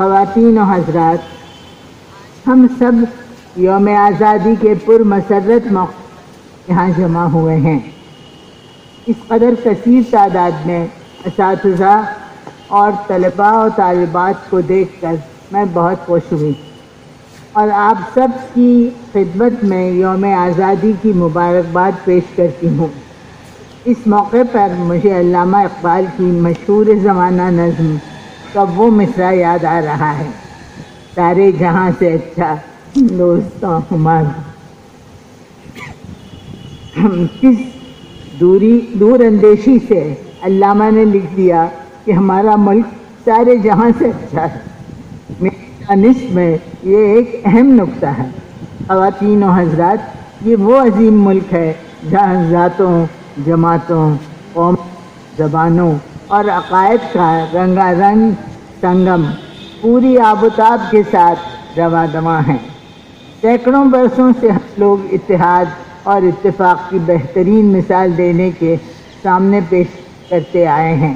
ख़वातीन और हजरात हम सब योम आज़ादी के पुरमसरत यहाँ जमा हुए हैं इस कदर कसीर तादाद में इस और तलबा और तलबात को देख कर मैं बहुत खुश हुई और आप सब की खिदमत में योम आज़ादी की मुबारकबाद पेश करती हूँ इस मौके पर मुझे अल्लामा इकबाल की मशहूर ज़माना नज़म का वो मिसरा याद आ रहा है। सारे जहाँ से अच्छा दोस्तों हमारा हम किस दूरी दूर अंदेशी से अल्लामा ने लिख दिया कि हमारा मुल्क सारे जहाँ से अच्छा है। मेरे में ये एक अहम नुकता है। ख़वान हजरात, ये वो अजीम मुल्क है जहाँ ज़ातों, जमातों, कौम, ज़बानों और अकायद का रंगारंग संगम पूरी आबताब के साथ रवा दवा हैं। सैकड़ों बरसों से हम लोग इतिहाद और इत्तेफाक की बेहतरीन मिसाल देने के सामने पेश करते आए हैं।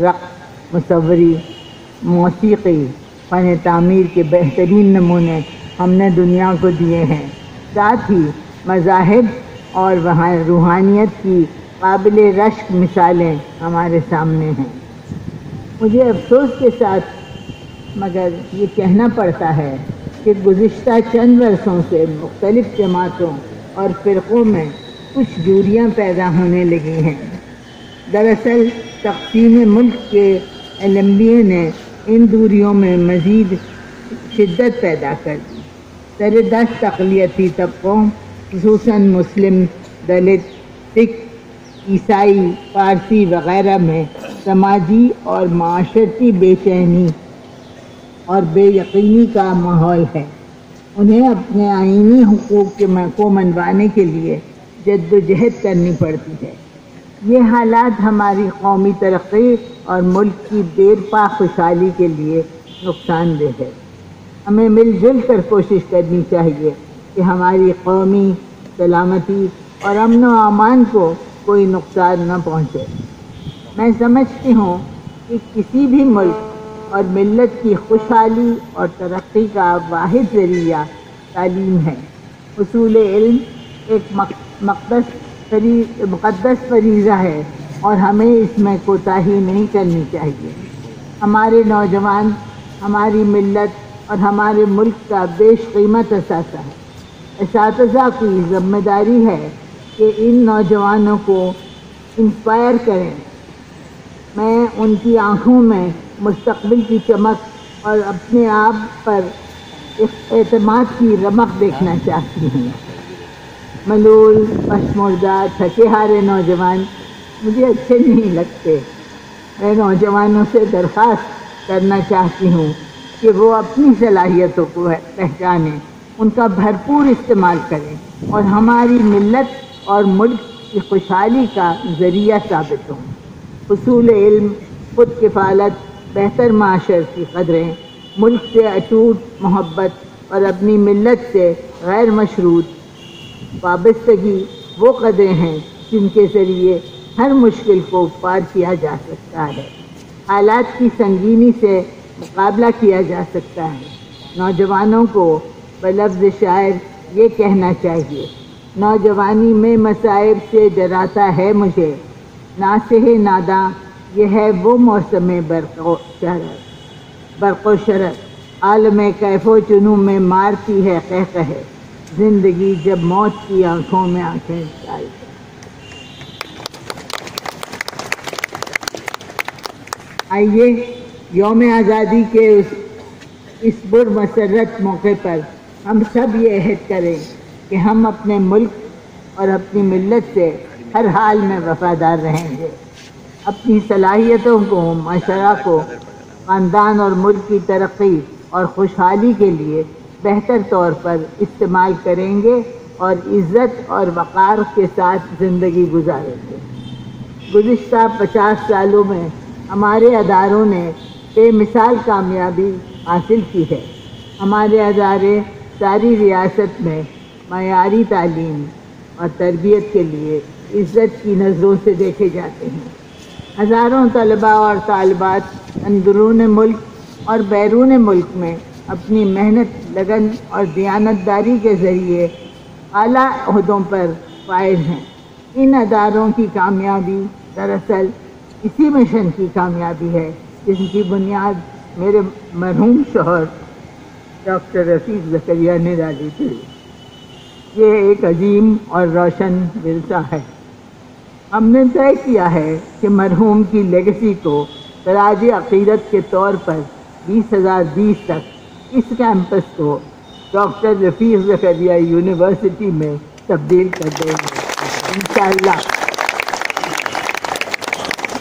रक़ मुसवरी, मौसीकी, फ़न तामीर के बेहतरीन नमूने हमने दुनिया को दिए हैं। साथ ही मजाहब और वहाँ रूहानियत की काबिल रश्क मिसालें हमारे सामने हैं। मुझे अफसोस के साथ, मगर ये कहना पड़ता है कि गुज्त चंद वर्षों से मुख्तलिफ़ जमातों और फ़िरक़ों में कुछ दूरियाँ पैदा होने लगी हैं। दरअसल, तकसीम मुल्क के एलम्बिया ने इन दूरियों में मज़ीद शिद्दत पैदा कर दी। सरदस्त अकलीती तबकों खसूस मुस्लिम दलित, सिख ईसाई, पारसी वगैरह में समाजी और माशरती बेचैनी और बेयकीनी का माहौल है। उन्हें अपने आइनी हकूक़ के को मनवाने के लिए जद्दोजहद करनी पड़ती है। ये हालात हमारी कौमी तरक्की और मुल्क की देर पा खुशहाली के लिए नुकसानदेह है। हमें मिलजुल कर कोशिश करनी चाहिए कि हमारी कौमी सलामती और अमन व अमान को कोई नुकसान न पहुँचे। मैं समझती हूँ कि किसी भी मुल्क और मिलत की खुशहाली और तरक्की का वाद ज़रिया तालीम है। असूल इल्म एक मकदस फरी, मुक़दस फरीज़ा है और हमें इसमें कोताही नहीं करनी चाहिए। हमारे नौजवान, हमारी मिलत और हमारे मुल्क का बेशकीमत असासा है। इस की ज़िम्मेदारी है कि इन नौजवानों को इंस्पायर करें। मैं उनकी आँखों में मुस्तबिल की चमक और अपने आप पर एतमाद की रमक देखना चाहती हूँ। मलूल, पशमुर्दा, थके हारे नौजवान मुझे अच्छे नहीं लगते। मैं नौजवानों से दरख्वास्त करना चाहती हूँ कि वो अपनी सलाहियतों को पहचानें, उनका भरपूर इस्तेमाल करें और हमारी मिलत और मुल्क की खुशहाली का ज़रिया साबित हों। असूल इल्म, खुद किफ़ालत, बेहतर माशर की कदरें, मुल्क से अटूट मोहब्बत और अपनी मिलत से गैर मशरूत वाबस्तगी वो कदरें हैं जिनके ज़रिए हर मुश्किल को पार किया जा सकता है। हालात की संगीनी से मुकाबला किया जा सकता है। नौजवानों को बलफ्ज शायर ये कहना चाहिए नौजवानी में मसाइब से डराता है मुझे। ना से नादा, यह है वो मौसम बरको शरत बरको शरत आलम कैफो चुनू में मारती है कह कहे ज़िंदगी जब मौत की आँखों में आँखें डाल आइए, योम आज़ादी के उस इस बुरमसरत मौके पर हम सब ये अहद करें। कि हम अपने मुल्क और अपनी मिलत से हर हाल में वफादार रहेंगे। अपनी सलाहियतों को मशरा को, ख़ानदान और मुल्क की तरक्की और खुशहाली के लिए बेहतर तौर पर इस्तेमाल करेंगे और इज़्ज़त और वक़ार के साथ ज़िंदगी गुजारेंगे। गुज्त पचास सालों में हमारे अदारों ने बेमिसाल कामयाबी हासिल की है। हमारे अदारे सारी रियासत में मैारी तालीम और तरबियत के लिए इज़्ज़त की नज़रों से देखे जाते हैं। हज़ारों तलबा और तलबात अंदरून मुल्क और बैरून मुल्क में अपनी मेहनत, लगन और दयानतदारी के ज़रिए अहदों पर फायज हैं। इन अदारों की कामयाबी दरअसल इसी मिशन की कामयाबी है, जिनकी बुनियाद मेरे मरहूम शोहर डॉक्टर रफीक जकरिया ने डाली थी। ये एक अजीम और रोशन विरसा है। हमने तय किया है कि मरहूम की लेगेसी को तराज अकीदत के तौर पर बीस हज़ार बीस तक इस कैंपस को डॉक्टर रफ़ी जकरिया यूनिवर्सिटी में तब्दील कर देंगे। इंशाल्लाह।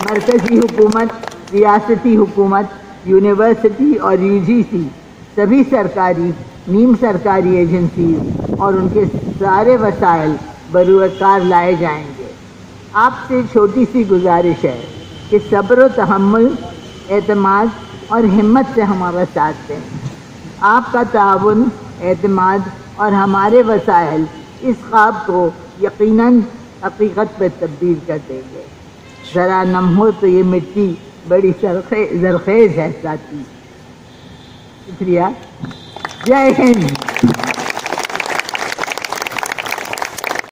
मरकज़ी हुकूमत, रियासती हुकूमत यूनिवर्सिटी और यूजीसी सभी सरकारी नीम सरकारी एजेंसी और उनके सारे वसाइल बरूकार लाए जाएँगे। आपसे छोटी सी गुजारिश है कि सब्र तहमल एतमाद और हिम्मत से हमारा साथ दें आपका ताउन, एतमाद और हमारे वसाइल इस ख्वाब को यकीनन हकीकत पर तब्दील कर देंगे। ज़रा नम हो तो ये मिट्टी बड़ी जरखेज़ है, साथी। शुक्रिया। जय हिंद